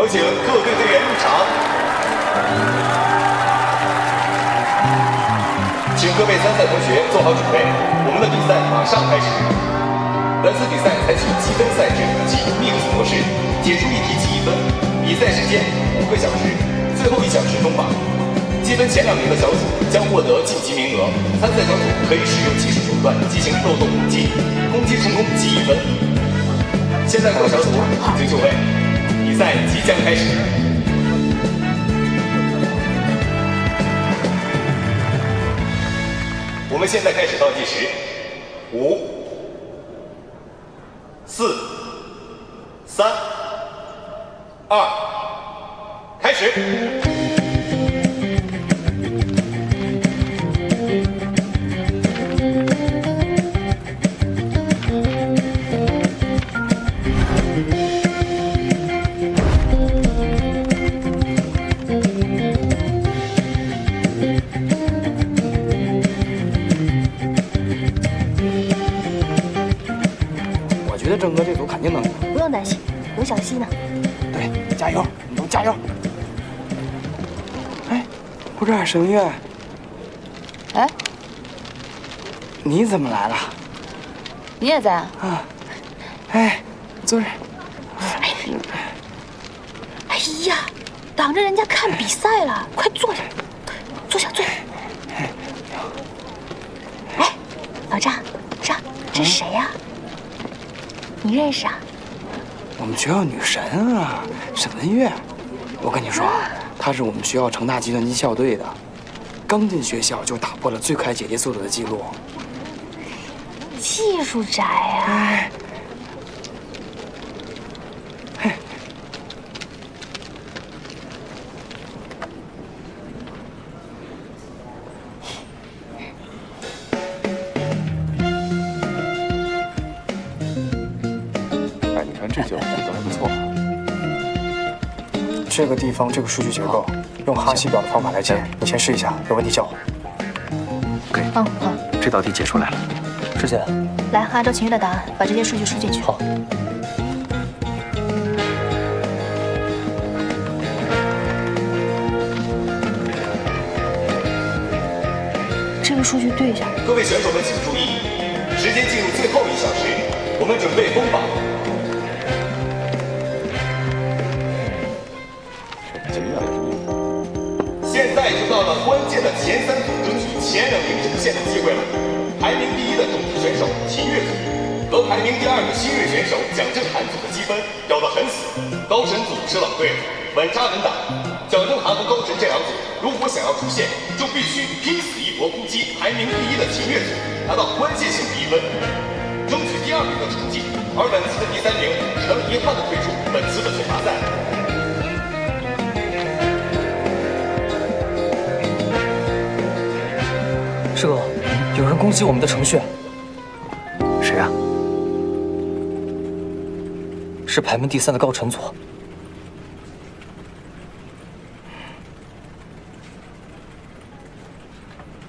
有请各队队员入场。请各位参赛同学做好准备，我们的比赛马上开始。本次比赛采取积分赛制及 mix 模式，解出一题记一分。比赛时间五个小时，最后一小时公榜。积分前两名的小组将获得晋级名额。参赛小组可以使用技术手段进行漏洞攻击，攻击成功记一分。现在各小组已经就位。赛即将开始。我们现在开始倒计时，五、四、三、二，开始。郑哥这组肯定能赢，不用担心，有小溪呢。对，加油，你们都加油！哎，不是沈月。哎，你怎么来了？你也在啊？啊。哎，坐这。哎，哎呀，挡着人家看比赛了，快坐下，坐下，坐下。哎，老张，张，这是谁呀？你认识啊？我们学校女神啊，沈文月。我跟你说啊，她是我们学校成大计算机校队的，刚进学校就打破了最快解题速度的记录。技术宅啊！这个地方这个数据结构，用哈希表的方法来解，你先试一下，有问题叫我。OK，嗯好，这道题解出来了，师姐，来按照秦月的答案把这些数据输进去。好。这个数据对一下。各位选手们请注意，时间进入最后一小时，我们准备封榜。现在就到了关键的前三组争取前两名出线的机会了。排名第一的种子选手秦月组和排名第二的新锐选手蒋正涵组的积分咬得很死。高晨组是老对了，稳扎稳打。蒋正涵和高晨这两组如果想要出线，就必须拼死一搏攻击排名第一的秦月组，拿到关键性的一分，争取第二名的成绩。而本次的第三名只能遗憾的退出本次的选拔赛。师哥，有人攻击我们的程序。谁啊？是排名第三的高晨组。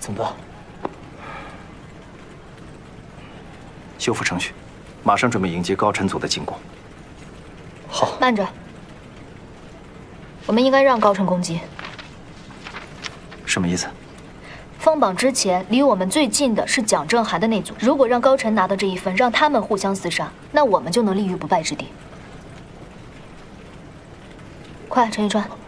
怎么办？修复程序，马上准备迎接高晨组的进攻。好。慢着，我们应该让高晨攻击。什么意思？封榜之前，离我们最近的是蒋正涵的那组。如果让高晨拿到这一份，让他们互相厮杀，那我们就能立于不败之地。快，陈一川。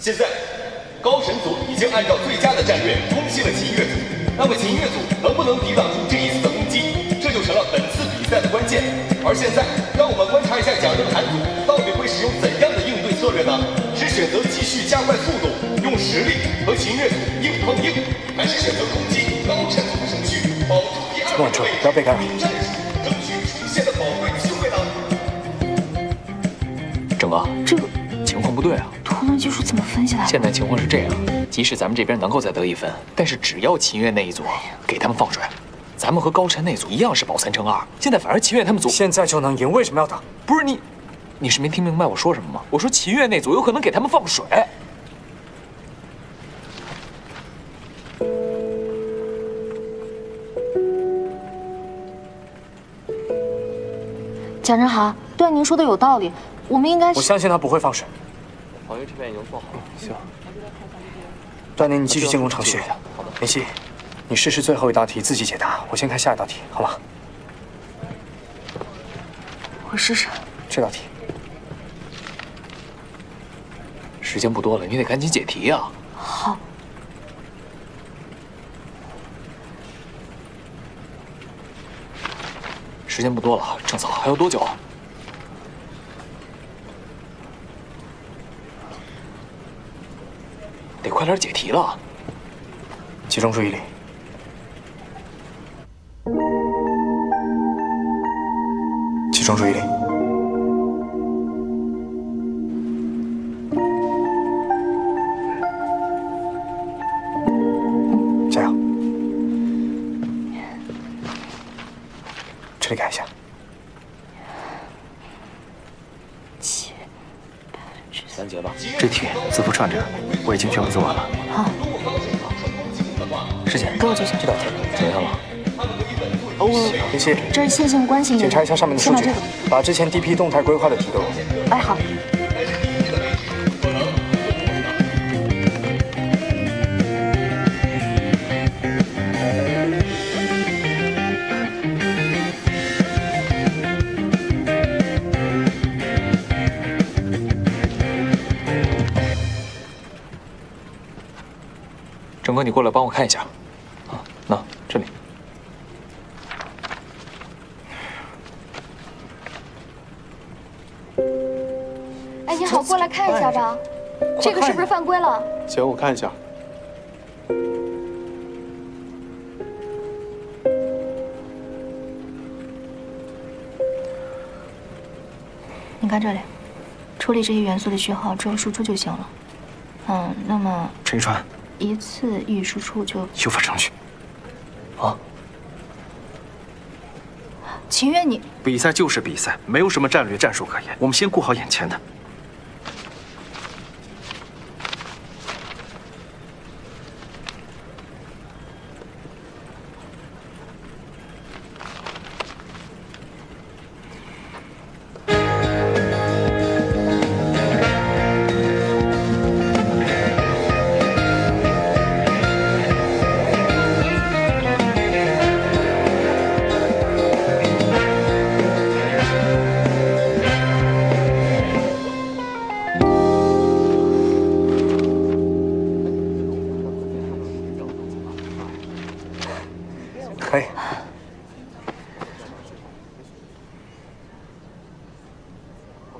现在，高神组已经按照最佳的战略攻击了秦越组。那么秦越组能不能抵挡住这一次的攻击，这就成了本次比赛的关键。而现在，让我们观察一下蒋正涵组到底会使用怎样的应对策略呢？是选择继续加快速度，用实力和秦越组硬碰硬，还是选择攻击高晨组的程序，保住第二位不要被干扰，况是这样，即使咱们这边能够再得一分，但是只要秦越那一组给他们放水，咱们和高晨那组一样是保三争二。现在反而秦越他们组现在就能赢，为什么要打？不是你，你是没听明白我说什么吗？我说秦越那组有可能给他们放水。蒋振豪，段宁说的有道理，我们应该。我相信他不会放水，我朋友这边已经做好了，行。段宁，你继续进攻程序。林夕，你试试最后一道题自己解答，我先看下一道题，好吗？我试试。这道题。时间不多了，你得赶紧解题啊！好。时间不多了，郑嫂还有多久？快点解题了。集中注意力。集中注意力。做完了。好。师姐，给我这些。这道题怎么样了？哦，林夕，这是线性关系。检查一下上面的数据，把之前第一批动态规划的题都。哎，好。郑哥，你过来帮我看一下。啊，那这里。哎，你好，过来看一下吧。这个是不是犯规了？行，我看一下。你看这里，处理这些元素的序号只有输出就行了。嗯，那么陈一川，一次预输出就修法程序。啊？秦月，你比赛就是比赛，没有什么战略战术可言。我们先顾好眼前的。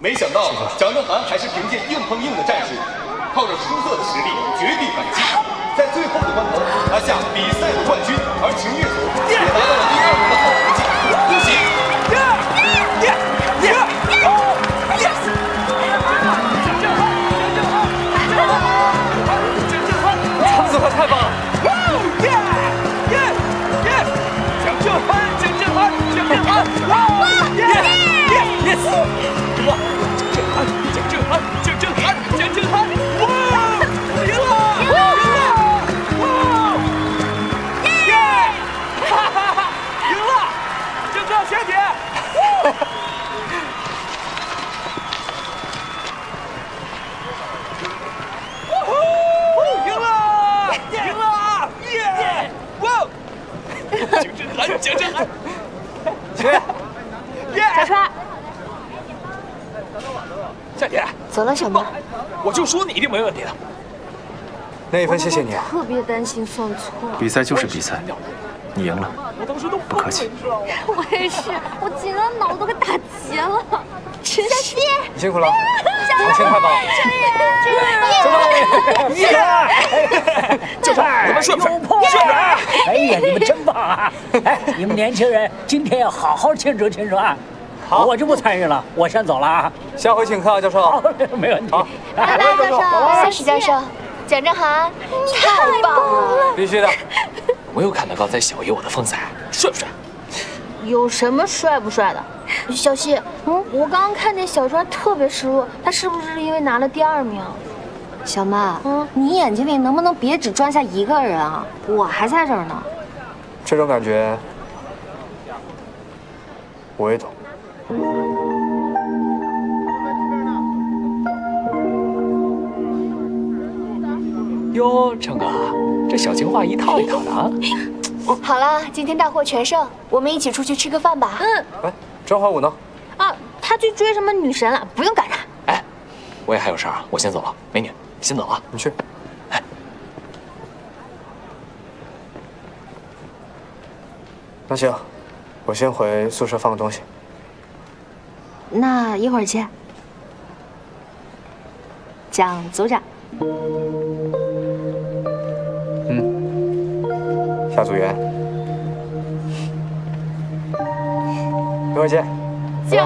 没想到蒋正涵还是凭借硬碰硬的战术，靠着出色的实力绝地反击，在最后的关头拿下比赛的冠军，而秦越也拿到了第二名的好成绩，恭喜！唱子可太棒姐，走了，小妹。我就说你一定没问题的。那一分谢谢你啊。特别担心算错。比赛就是比赛，你赢了，我当时都不客气。我也是，我紧张脑子都给打结了。小弟，你辛苦了，表现太棒了。耶！这我们顺顺有碰顺顺。哎呀，你们真棒啊！哎，你们年轻人今天要好好庆祝庆祝啊！好，我就不参与了，我先走了啊。下回请客啊，教授。好，没问题。好，拜拜，教授。谢谢教授。蒋正涵，太棒了！必须的。我又看到刚才小爷我的风采，帅不帅？有什么帅不帅的？小希，嗯，我刚刚看见小川特别失落，他是不是因为拿了第二名？小曼，嗯，你眼睛里能不能别只装下一个人啊？我还在这儿呢。这种感觉，我也懂。哟成哥这小情话一套一套的啊。好了今天大获全胜我们一起出去吃个饭吧。嗯。喂张华武呢。啊他去追什么女神了不用赶他。哎我也还有事啊我先走了美女先走了你去。哎。那行我先回宿舍放个东西。那一会儿见。蒋组长。嗯。夏组员。一会儿见。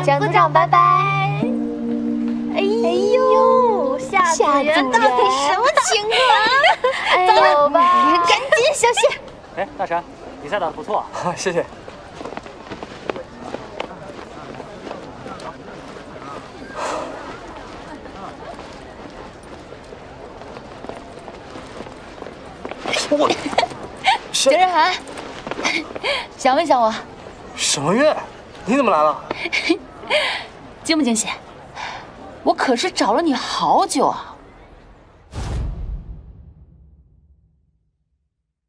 蒋组长，拜拜。哎呦，夏组员到底什么情况？走吧，赶紧小心。哎，大神，比赛打得不错。谢谢。我，蒋振涵，想没想我？沈文月，你怎么来了？惊不惊喜？我可是找了你好久啊！